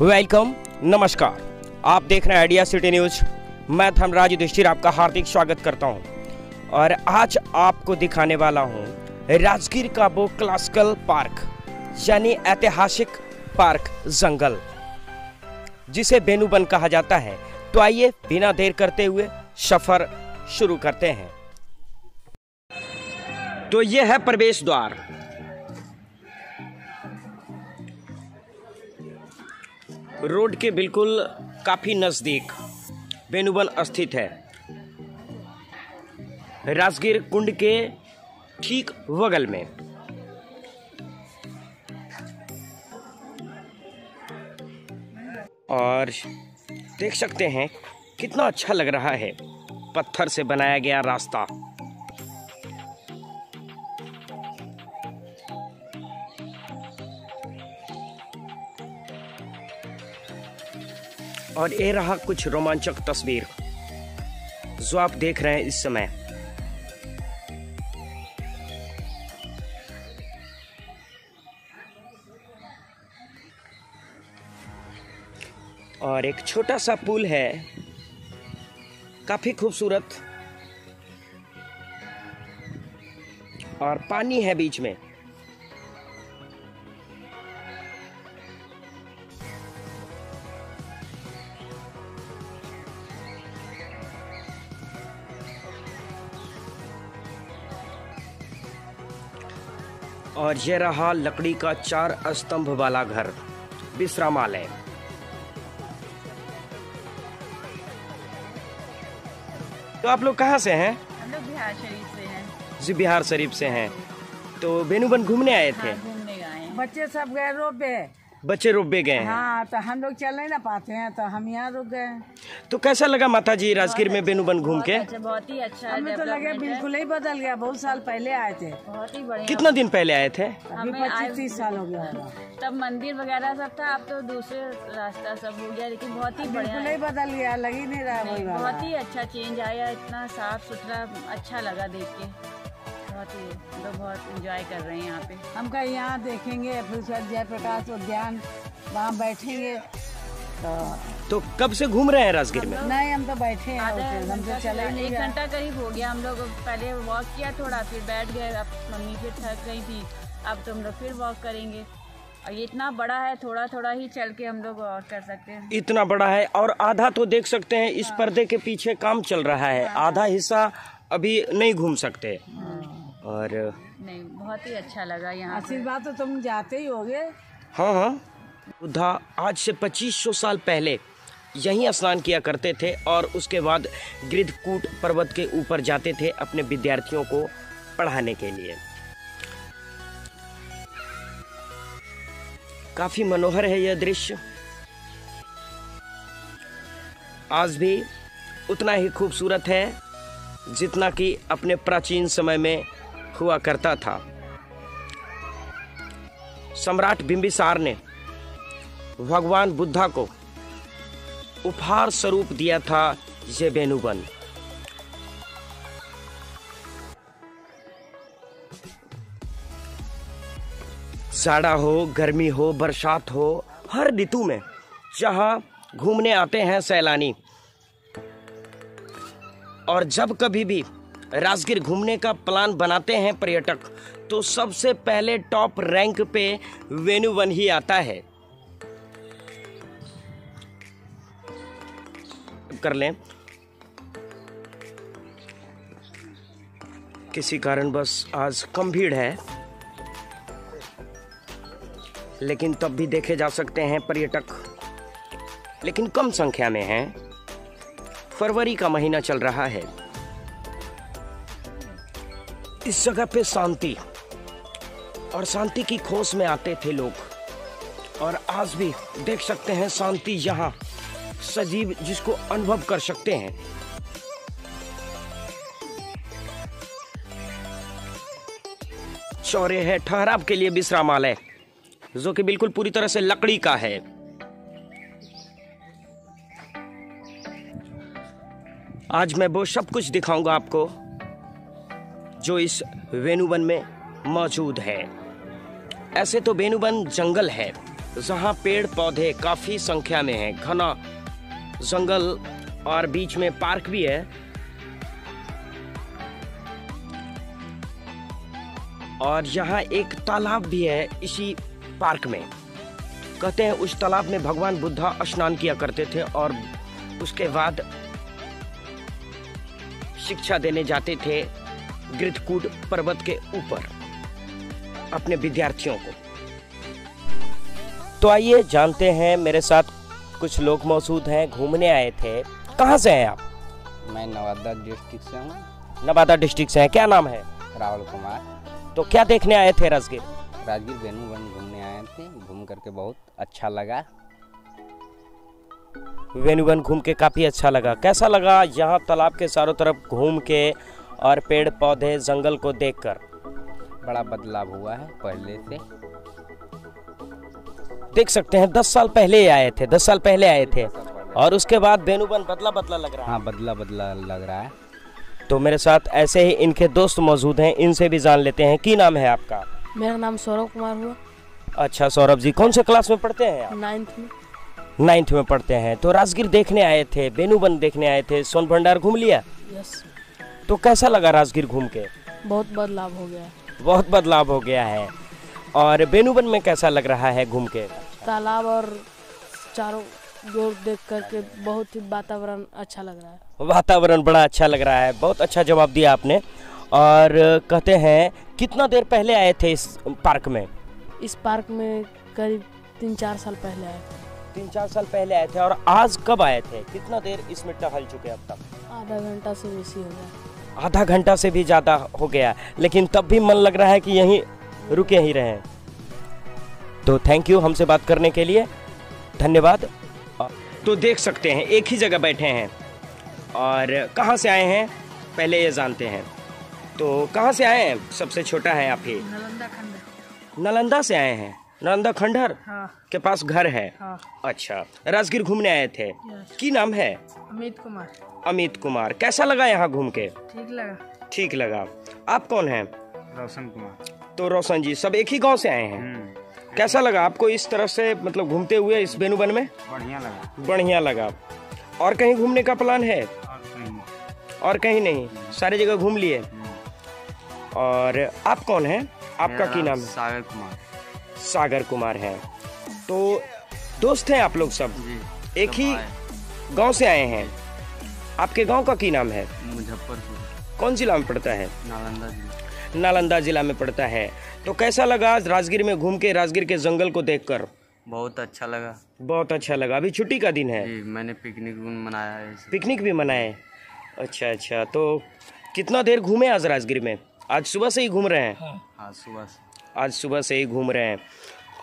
Welcome, नमस्कार। आप देख रहे हैं आइडिया सिटी न्यूज़। मैं धर्मराज युधिष्ठिर, आपका हार्दिक स्वागत करता हूँ। और आज आपको दिखाने वाला हूँ राजगीर का वो क्लासिकल पार्क, यानी ऐतिहासिक पार्क जंगल, जिसे बेनुबन कहा जाता है। तो आइए बिना देर करते हुए सफ़र शुरू करते हैं। तो यह है प्रवेश द्वार। रोड के बिल्कुल काफ़ी नज़दीक बेनुबन स्थित है। राजगीर कुंड के ठीक बगल में। और देख सकते हैं, कितना अच्छा लग रहा है। पत्थर से बनाया गया रास्ता। और ये रहा कुछ रोमांचक तस्वीर। जो आप देख रहे हैं इस समय। और एक छोटा सा पुल है। काफ़ी खूबसूरत। और पानी है बीच में। और यह रहा लकड़ी का चार स्तंभ वाला घर विश्रामालय। तो आप लोग कहाँ से हैं? हम लोग बिहार शरीफ से हैं। जी बिहार शरीफ से हैं। तो बेनुबन घूमने आए थे? हाँ, घूमने आए बच्चे सब गए रोपे बच्चे रोबे गए हैं। हाँ तो हम लोग चल नहीं ना पाते हैं तो हम यहाँ रुक गए। तो कैसा लगा माता जी राजगीर में बेनुबन घूम के? अच्छा बहुत ही अच्छा हमें तो लगे बिल्कुल ही बदल गया बहुत साल पहले आए थे। बहुत ही बढ़िया। कितना दिन पहले आए थे? अभी पच्चीस आए- तीस साल हो गया। तब मंदिर वगैरह सब था अब तो दूसरे रास्ता सब हो गया लेकिन बहुत ही बढ़िया बिल्कुल ही। बदल गया लग ही नहीं रहा बहुत ही अच्छा चेंज आया इतना साफ़ सुथरा अच्छा लगा देख के। बहुत ही लोग बहुत इंजॉय कर रहे हैं यहाँ पे। हम कहीं यहाँ देखेंगे फिर उसके बाद जयप्रकाश उद्यान वहाँ बैठेंगे। तो तो कब से घूम रहे हैं राजगीर में? नहीं हम तो बैठे हैं आधा हम तो चले नहीं एक घंटा करीब हो गया हम लोग पहले वॉक किया थोड़ा फिर बैठ गए अब मम्मी फिर थक गई थी अब तो हम लोग फिर वॉक करेंगे। और ये इतना बड़ा है थोड़ा थोड़ा ही चल के हम लोग और कर सकते हैं। इतना बड़ा है और आधा तो देख सकते हैं इस पर्दे के पीछे काम चल रहा है। आधा हिस्सा अभी नहीं घूम सकते। और नहीं बहुत ही अच्छा लगा यहाँ आशीर्वाद तो तुम जाते ही होगे। हाँ हाँ। बुद्धा आज से 2500 साल पहले यहीं स्नान किया करते थे और उसके बाद गिरधकूट पर्वत के ऊपर जाते थे अपने विद्यार्थियों को पढ़ाने के लिए। काफ़ी मनोहर है यह दृश्य। आज भी उतना ही खूबसूरत है जितना कि अपने प्राचीन समय में हुआ करता था। सम्राट बिंबिसार ने भगवान बुद्धा को उपहार स्वरूप दिया था ये बेनुबन जाड़ा हो, गर्मी हो, बरसात हो, हर ऋतु में जहाँ घूमने आते हैं सैलानी। और जब कभी भी राजगीर घूमने का प्लान बनाते हैं पर्यटक। तो सबसे पहले टॉप रैंक पे वेनुवन ही आता है। कर लें। किसी कारण बस आज कम भीड़ है। लेकिन तब भी देखे जा सकते हैं पर्यटक। लेकिन कम संख्या में हैं। फरवरी का महीना चल रहा है। इस जगह पे शांति। और शांति की खोज में आते थे लोग। और आज भी देख सकते हैं शांति यहाँ, सजीव जिसको अनुभव कर सकते हैं। चौरे है, ठहराव के लिए विश्रामालय, जो कि बिल्कुल पूरी तरह से लकड़ी का है। आज मैं वो सब कुछ दिखाऊँगा आपको। जो इस वेनुवन में मौजूद है। ऐसे तो वेनुवन जंगल है, जहाँ पेड़ पौधे काफ़ी संख्या में हैं। घना जंगल और बीच में पार्क भी है। और यहाँ एक तालाब भी है इसी पार्क में। कहते हैं, उस तालाब में भगवान बुद्धा स्नान किया करते थे और उसके बाद शिक्षा देने जाते थे। गृतकूट पर्वत के ऊपर। अपने विद्यार्थियों को। तो आइए जानते हैं मेरे साथ कुछ लोग मौजूद हैं घूमने आए थे। कहाँ से हैं आप? मैं नवादा डिस्ट्रिक्ट से हूँ। नवादा डिस्ट्रिक्ट से हैं। क्या नाम है? राहुल कुमार। तो क्या देखने आए थे राजगीर? राजगीर वेणु वन घूमने आए थे। घूम करके बहुत अच्छा लगा। वेनुवन घूम के काफ़ी अच्छा लगा। कैसा लगा? यहाँ तालाब के चारों तरफ़ घूम के और पेड़ पौधे जंगल को देखकर। बड़ा बदलाव हुआ है पहले से। देख सकते हैं दस साल पहले ही आए थे दस साल पहले आए थे। और उसके बाद वेनुवन बदला बदला लग रहा है। हाँ बदला बदला लग रहा है। तो मेरे साथ ऐसे ही इनके दोस्त मौजूद हैं इनसे भी जान लेते हैं। की नाम है आपका? मेरा नाम सौरभ कुमार हुआ। अच्छा सौरभ जी कौन से क्लास में पढ़ते हैं आप? नाइन्थ में। नाइन्थ में पढ़ते हैं। तो राजगीर देखने आए थे बेनुबन देखने आए थे। सोन भंडार घूम लिया? यस। तो कैसा लगा राजगीर घूम के? बहुत बदलाव हो गया। बहुत बदलाव हो गया है। और बेनुबन में कैसा लग रहा है घूम के? तालाब और चारों ज़ोर देख करके बहुत ही वातावरण अच्छा लग रहा है। वातावरण बड़ा अच्छा लग रहा है। बहुत अच्छा जवाब दिया आपने। और कहते हैं कितना देर पहले आए थे इस पार्क में? इस पार्क में करीब तीन चार साल पहले आए थे। तीन चार साल पहले आए थे। और आज कब आए थे? कितना देर इसमें टहल चुके अब तक? आधा घंटा से बेसी हो गया। आधा घंटा से भी ज़्यादा हो गया। लेकिन तब भी मन लग रहा है कि यहीं रुके ही रहें। तो थैंक यू हमसे बात करने के लिए। धन्यवाद। तो देख सकते हैं एक ही जगह बैठे हैं। और कहाँ से आए हैं? पहले ये जानते हैं। तो कहाँ से आए हैं? सबसे छोटा है आप ही। नालंदा से आए हैं। नालंदा खंडहर हाँ। के पास घर है। हाँ। अच्छा राजगीर घूमने आए थे। की नाम है? अमित कुमार। अमित कुमार। कैसा लगा यहाँ घूम के? ठीक लगा। ठीक लगा। आप कौन हैं? रोशन कुमार। तो रोशन जी सब एक ही गाँव से आए हैं? कैसा लगा आपको इस तरफ़ से मतलब घूमते हुए इस बेनुबन में? बढ़िया लगा। बढ़िया लगा। और कहीं घूमने का प्लान है? और कहीं और कहीं नहीं? सारी जगह घूम लिए? और आप कौन हैं? आपका की नाम है? सागर कुमार। सागर कुमार है। तो दोस्त हैं आप लोग सब। एक ही गाँव से आए हैं। आपके गाँव का की नाम है? मुजफ्फरपुर। कौन जिला में पड़ता है? नालंदा जिला। नालंदा जिला में पड़ता है। तो कैसा लगा राजगीर में घूम के राजगीर के जंगल को देखकर? बहुत अच्छा लगा। बहुत अच्छा लगा। अभी छुट्टी का दिन है। जी मैंने पिकनिक भी मनाया है पिकनिक भी मनाए। अच्छा अच्छा। तो कितना देर घूमे आज राजगीर में? आज सुबह से ही घूम रहे हैं हाँ, हाँ सुबह से। आज सुबह से ही घूम रहे हैं।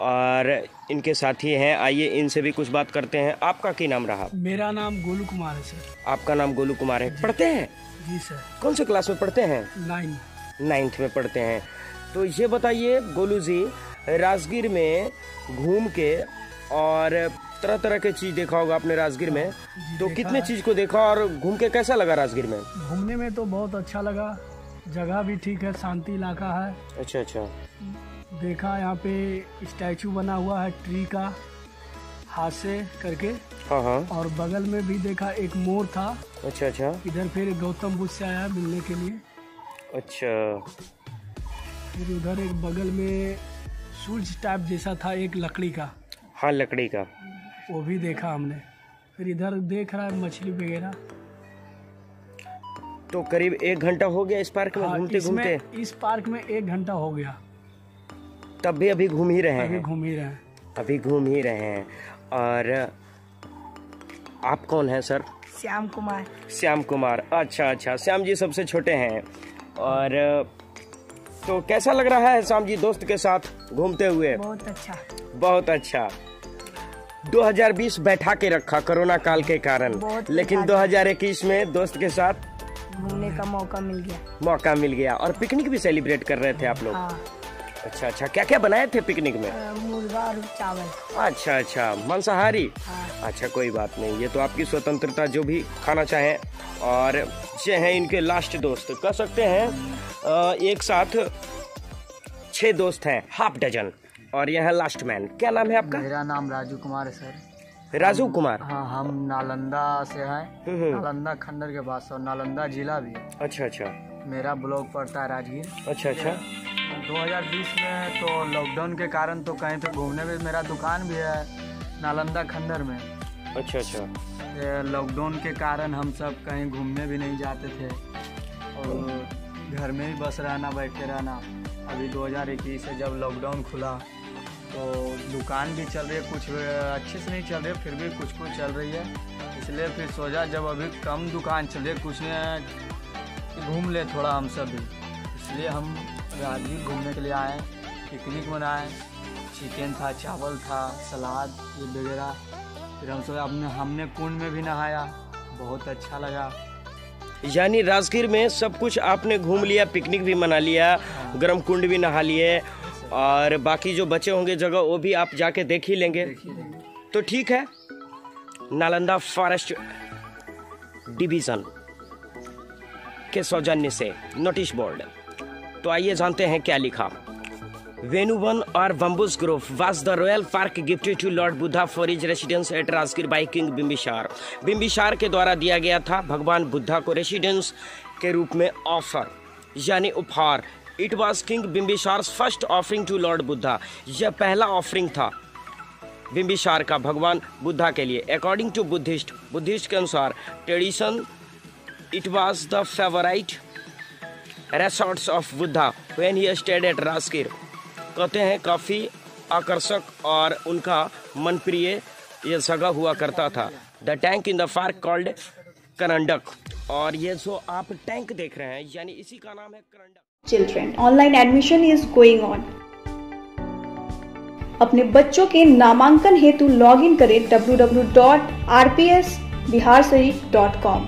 और इनके साथी हैं। आइए इनसे भी कुछ बात करते हैं। आपका की नाम रहा? मेरा नाम गोलू कुमार है सर। आपका नाम गोलू कुमार है। पढ़ते हैं? जी सर। कौन से क्लास में पढ़ते हैं? नाइन नाइन्थ में पढ़ते हैं। तो ये बताइए गोलू जी राजगीर में घूम के और तरह तरह के चीज़ देखा होगा आपने राजगीर में। तो कितने चीज़ को देखा और घूम के कैसा लगा राजगीर में? घूमने में तो बहुत अच्छा लगा। जगह भी ठीक है शांति इलाका है। अच्छा अच्छा। देखा यहाँ पे स्टैचू बना हुआ है ट्री का हाथ से करके। हाँ हाँ। और बगल में भी देखा एक मोर था। अच्छा अच्छा। इधर फिर गौतम बुद्ध से आया मिलने के लिए। अच्छा। फिर उधर एक बगल में सूर्य टाइप जैसा था एक लकड़ी का। हाँ लकड़ी का। वो भी देखा हमने। फिर इधर देख रहा है मछली वगैरह। तो करीब एक घंटा हो गया इस पार्क में हाँ, घूमते इसमें घूमते। इस पार्क में एक घंटा हो गया। तब भी अभी घूम ही रहे अभी हैं। घूम ही रहे हैं। अभी घूम ही रहे हैं। और आप कौन हैं सर? श्याम कुमार। श्याम कुमार। अच्छा अच्छा। श्याम जी सबसे छोटे हैं। और तो कैसा लग रहा है श्याम जी दोस्त के साथ घूमते हुए? बहुत अच्छा। बहुत अच्छा। 2020 बैठा के रखा कोरोना काल के कारण। लेकिन 2021 में दोस्त के साथ घूमने का मौका मिल गया। मौका मिल गया। और पिकनिक भी सेलिब्रेट कर रहे थे आप लोग? हाँ। अच्छा अच्छा। क्या क्या बनाए थे पिकनिक में? मुर्गा और चावल। अच्छा अच्छा। मांसाहारी? हाँ। अच्छा कोई बात नहीं। ये तो आपकी स्वतंत्रता जो भी खाना चाहे। और ये हैं इनके लास्ट दोस्त। कह सकते हैं एक साथ छह दोस्त हैं हाफ़ डजन और यह है लास्ट मैन क्या नाम है आपका? मेरा नाम राजू कुमार है सर। राजू कुमार। हाँ हम नालंदा से हैं। हम्म, हम्म। नालंदा खंडर के पास और नालंदा जिला भी है। अच्छा अच्छा। मेरा ब्लॉक पड़ता है राजगीर। अच्छा अच्छा। 2020 में तो लॉकडाउन के कारण तो कहीं पे घूमने में मेरा दुकान भी है नालंदा खंडर में। अच्छा अच्छा। लॉकडाउन के कारण हम सब कहीं घूमने भी नहीं जाते थे। और घर में ही बस रहना बैठे रहना। अभी 2021 से जब लॉकडाउन खुला तो दुकान भी चल रही है कुछ अच्छे से नहीं चल रही है फिर भी कुछ कुछ चल रही है। इसलिए फिर सोचा जब अभी कम दुकान चल रही है कुछ ने घूम ले थोड़ा हम सब भी इसलिए हम राजगीर घूमने के लिए आए पिकनिक मनाए चिकन था चावल था सलाद ये वगैरह। फिर हम सब हमने हमने कुंड में भी नहाया बहुत अच्छा लगा। यानी राजगीर में सब कुछ आपने घूम लिया पिकनिक भी मना लिया गर्म कुंड भी नहा लिए और बाकी जो बचे होंगे जगह वो भी आप जाके देख ही लेंगे। तो ठीक है। नालंदा फॉरेस्ट डिवीज़न के सौजन्य से नोटिस बोर्ड। तो आइए जानते हैं क्या लिखा। वेनुवन और bamboos grove was the royal park gifted to Lord Buddha for his residence at Rajgir by King Bimbisara Bimbisara के द्वारा दिया गया था भगवान बुद्धा को रेसिडेंस के रूप में ऑफ़र यानी उपहार। It was King Bimbisara first offering to Lord Buddha यह पहला ऑफरिंग था बिम्बिसार का भगवान बुद्धा के लिए अकॉर्डिंग टू बुद्धिस्ट बुद्धिस्ट के अनुसार tradition it was the favourite resorts of Buddha when he stayed at Rajgir कहते हैं काफ़ी आकर्षक और उनका मनप्रिय ये जगह हुआ करता था। The tank in the park called Karandak और ये जो आप टैंक देख रहे हैं, यानी इसी का नाम है Karandak children online admission is going on अपने बच्चों के नामांकन हेतु लॉग इन करें W W dot R P S Bihar Sharif dot com